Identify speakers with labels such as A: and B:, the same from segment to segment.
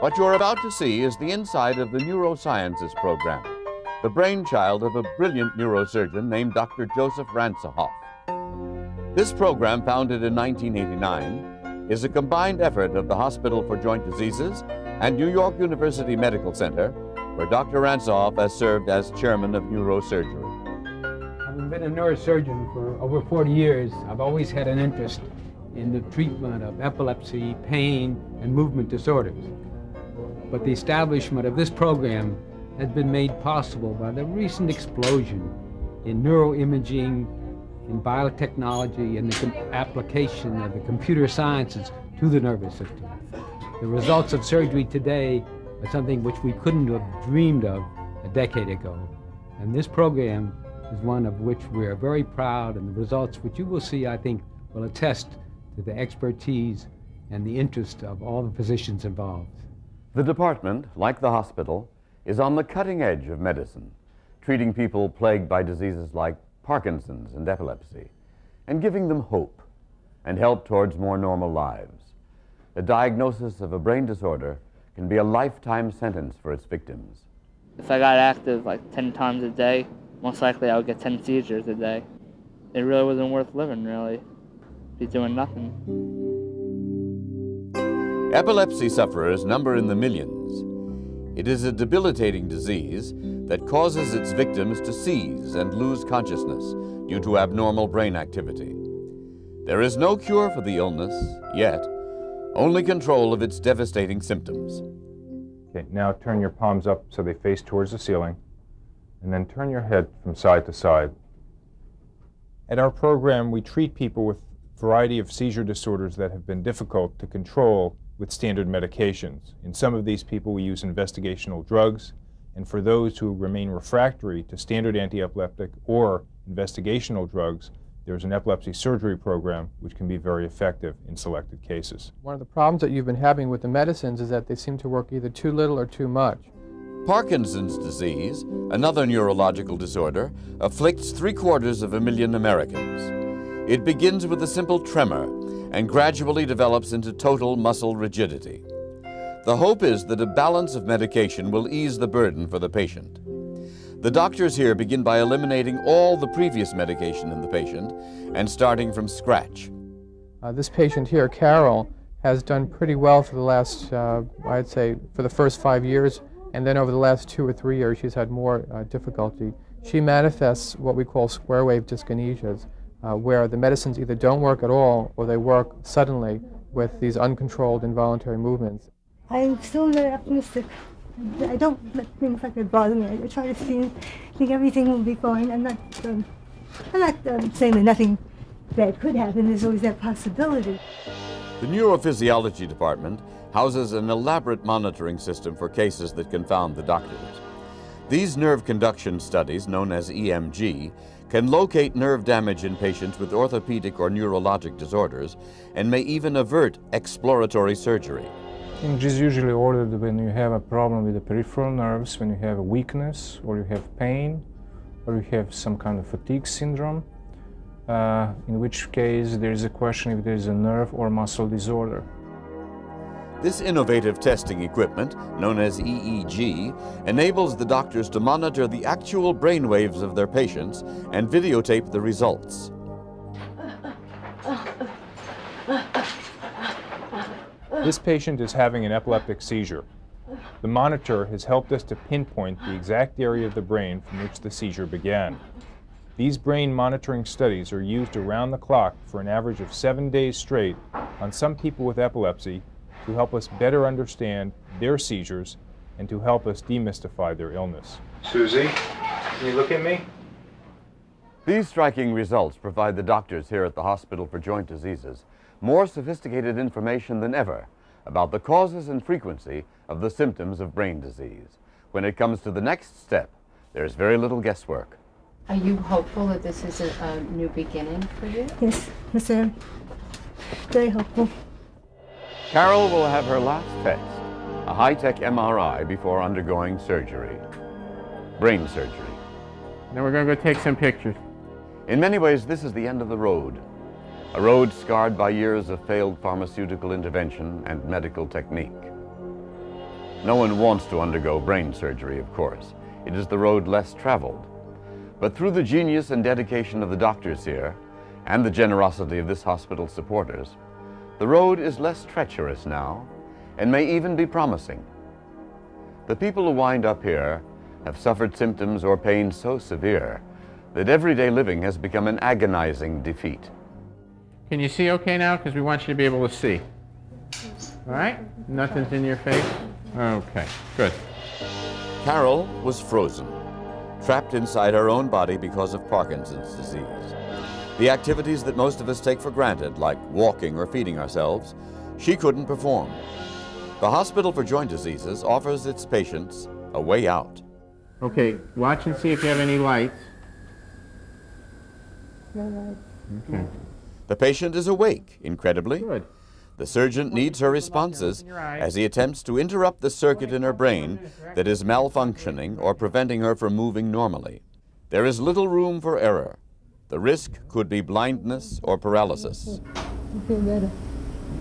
A: What you're about to see is the inside of the neurosciences program, the brainchild of a brilliant neurosurgeon named Dr. Joseph Ransohoff. This program, founded in 1989, is a combined effort of the Hospital for Joint Diseases and New York University Medical Center, where Dr. Ransohoff has served as chairman of neurosurgery.
B: Having been a neurosurgeon for over 40 years, I've always had an interest in the treatment of epilepsy, pain, and movement disorders. But the establishment of this program has been made possible by the recent explosion in neuroimaging, in biotechnology, and the application of the computer sciences to the nervous system. The results of surgery today are something which we couldn't have dreamed of a decade ago. And this program is one of which we are very proud, and the results which you will see, I think, will attest to the expertise and the interest of all the physicians involved.
A: The department, like the hospital, is on the cutting edge of medicine, treating people plagued by diseases like Parkinson's and epilepsy, and giving them hope and help towards more normal lives. The diagnosis of a brain disorder can be a lifetime sentence for its victims.
C: If I got active like 10 times a day, most likely I would get 10 seizures a day. It really wasn't worth living, really. Be doing nothing.
A: Epilepsy sufferers number in the millions. It is a debilitating disease that causes its victims to seize and lose consciousness due to abnormal brain activity. There is no cure for the illness, yet, only control of its devastating symptoms.
D: Okay, now turn your palms up so they face towards the ceiling, and then turn your head from side to side. At our program, we treat people with a variety of seizure disorders that have been difficult to control with standard medications. In some of these people, we use investigational drugs, and for those who remain refractory to standard antiepileptic or investigational drugs, there's an epilepsy surgery program which can be very effective in selected cases.
E: One of the problems that you've been having with the medicines is that they seem to work either too little or too much.
A: Parkinson's disease, another neurological disorder, afflicts three quarters of a million Americans. It begins with a simple tremor and gradually develops into total muscle rigidity. The hope is that a balance of medication will ease the burden for the patient. The doctors here begin by eliminating all the previous medication in the patient and starting from scratch.
E: Uh, this patient here, Carol, has done pretty well for the last, uh, I'd say, for the first five years, and then over the last two or three years, she's had more uh, difficulty. She manifests what we call square wave dyskinesias, uh, where the medicines either don't work at all or they work suddenly with these uncontrolled involuntary movements.
F: I'm still very optimistic. I don't let things like that bother me. I try to think, think everything will be fine. I'm not, um, I'm not um, saying that nothing bad could happen. There's always that possibility.
A: The neurophysiology department houses an elaborate monitoring system for cases that confound the doctors. These nerve conduction studies, known as EMG, can locate nerve damage in patients with orthopedic or neurologic disorders and may even avert exploratory surgery.
D: EMG is usually ordered when you have a problem with the peripheral nerves, when you have a weakness, or you have pain, or you have some kind of fatigue syndrome, uh, in which case there is a question if there is a nerve or muscle disorder.
A: This innovative testing equipment, known as EEG, enables the doctors to monitor the actual brain waves of their patients and videotape the results.
D: This patient is having an epileptic seizure. The monitor has helped us to pinpoint the exact area of the brain from which the seizure began. These brain monitoring studies are used around the clock for an average of seven days straight on some people with epilepsy to help us better understand their seizures and to help us demystify their illness. Susie, can you look at me?
A: These striking results provide the doctors here at the Hospital for Joint Diseases more sophisticated information than ever about the causes and frequency of the symptoms of brain disease. When it comes to the next step, there's very little guesswork.
G: Are you hopeful that this is a, a new beginning for you?
F: Yes, yes, I am. Very hopeful.
A: Carol will have her last test, a high-tech MRI before undergoing surgery, brain surgery.
B: Then we're going to go take some pictures.
A: In many ways, this is the end of the road, a road scarred by years of failed pharmaceutical intervention and medical technique. No one wants to undergo brain surgery, of course. It is the road less traveled. But through the genius and dedication of the doctors here, and the generosity of this hospital's supporters, the road is less treacherous now, and may even be promising. The people who wind up here have suffered symptoms or pain so severe that everyday living has become an agonizing defeat.
H: Can you see okay now? Because we want you to be able to see. All right? Nothing's in your face? Okay, good.
A: Carol was frozen, trapped inside her own body because of Parkinson's disease. The activities that most of us take for granted, like walking or feeding ourselves, she couldn't perform. The Hospital for Joint Diseases offers its patients a way out.
H: Okay, watch and see if you have any lights. No lights. Okay,
A: The patient is awake, incredibly.
H: good.
A: The surgeon needs her responses as he attempts to interrupt the circuit in her brain that is malfunctioning or preventing her from moving normally. There is little room for error. The risk could be blindness or paralysis.
F: I feel better.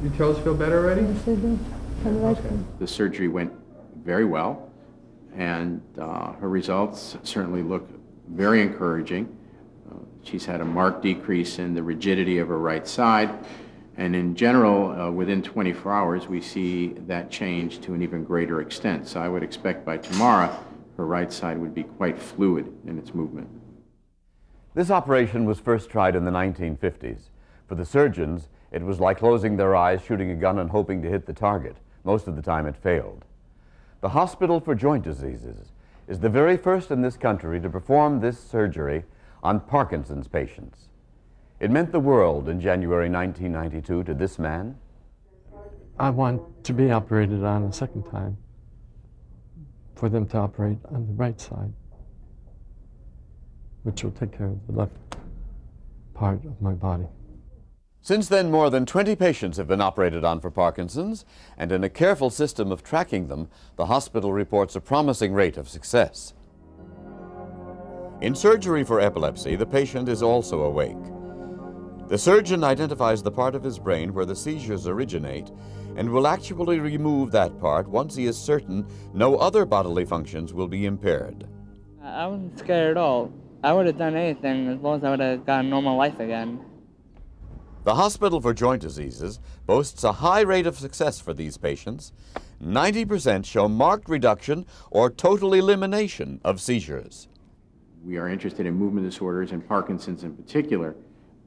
E: Your toes feel better already?
F: I feel better. I like it.
I: The surgery went very well, and uh, her results certainly look very encouraging. Uh, she's had a marked decrease in the rigidity of her right side, and in general, uh, within 24 hours, we see that change to an even greater extent. So I would expect by tomorrow, her right side would be quite fluid in its movement.
A: This operation was first tried in the 1950s. For the surgeons, it was like closing their eyes, shooting a gun, and hoping to hit the target. Most of the time, it failed. The Hospital for Joint Diseases is the very first in this country to perform this surgery on Parkinson's patients. It meant the world in January 1992 to this man.
J: I want to be operated on a second time for them to operate on the right side, which will take care of the left part of my body.
A: Since then, more than 20 patients have been operated on for Parkinson's, and in a careful system of tracking them, the hospital reports a promising rate of success. In surgery for epilepsy, the patient is also awake. The surgeon identifies the part of his brain where the seizures originate and will actually remove that part once he is certain no other bodily functions will be impaired.
C: I I wasn't scared at all. I would have done anything as long as I would have got a normal life again.
A: The Hospital for Joint Diseases boasts a high rate of success for these patients. 90% show marked reduction or total elimination of seizures.
I: We are interested in movement disorders and Parkinson's in particular.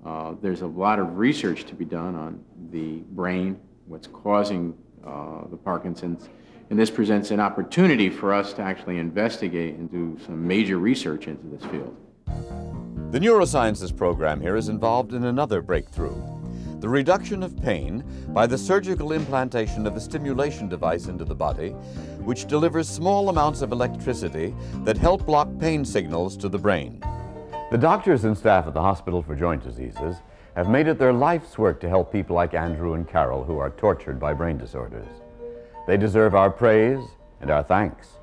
I: Uh, there's a lot of research to be done on the brain, what's causing uh, the Parkinson's, and this presents an opportunity for us to actually investigate and do some major research into this field.
A: The neurosciences program here is involved in another breakthrough the reduction of pain by the surgical implantation of a stimulation device into the body, which delivers small amounts of electricity that help block pain signals to the brain. The doctors and staff at the Hospital for Joint Diseases have made it their life's work to help people like Andrew and Carol who are tortured by brain disorders. They deserve our praise and our thanks.